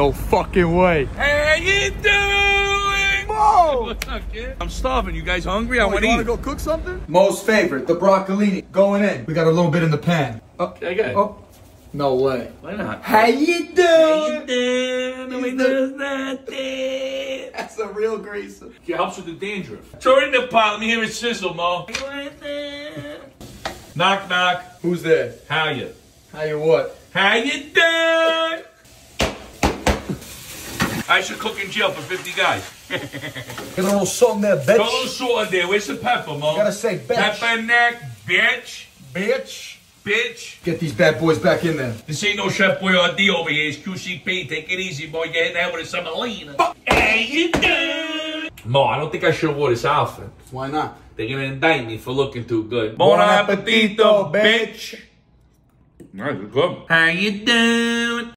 No fucking way. How you doing? Whoa! What's up, kid? I'm starving. You guys hungry? I Oh, want you to wanna go cook something? Mo's favorite, the broccolini. Going in. We got a little bit in the pan. Oh, Okay. oh. No way. Why not? How you doing? doing? Nobody does nothing. That's a real greaser. It helps with the dandruff. Turn in the pot. Let me hear it sizzle, Mo. knock, knock. Who's there? How you? How you what? How you doing? I should cook in jail for 50 guys. Get a little salt in there, bitch. Throw a little salt in there. Where's the pepper, Mo? You gotta say bitch. Pepper neck, bitch. Bitch. Bitch. Get these bad boys back in there. This ain't no Chef Boyardee over here. It's QCP. Take it easy, boy. Get in there with a semolina. How you doing? Mo, I don't think I should wear this outfit. Why not? They're gonna indict me for looking too good. Bon appetito, bitch. Nice, good. How you doing?